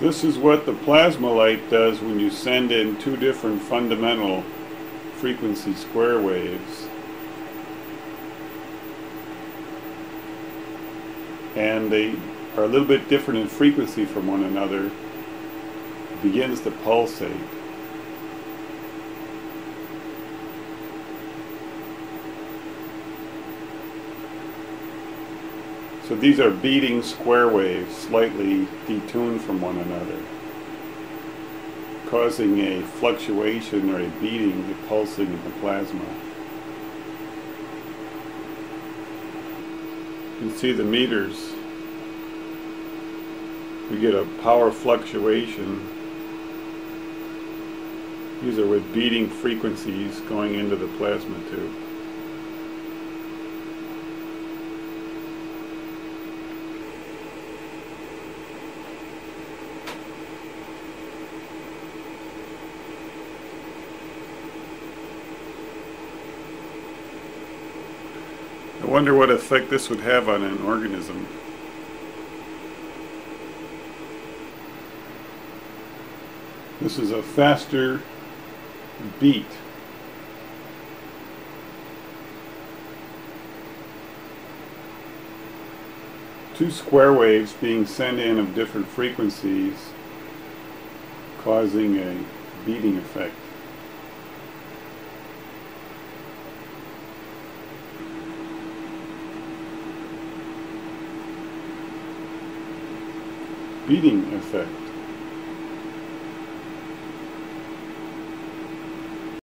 This is what the plasma light does when you send in two different fundamental frequency square waves. And they are a little bit different in frequency from one another. Begins to pulsate. So these are beating square waves, slightly detuned from one another, causing a fluctuation or a beating, a pulsing in the plasma. You can see the meters. We get a power fluctuation. These are with beating frequencies going into the plasma tube. I wonder what effect this would have on an organism. This is a faster beat. Two square waves being sent in of different frequencies causing a beating effect. Beating effect.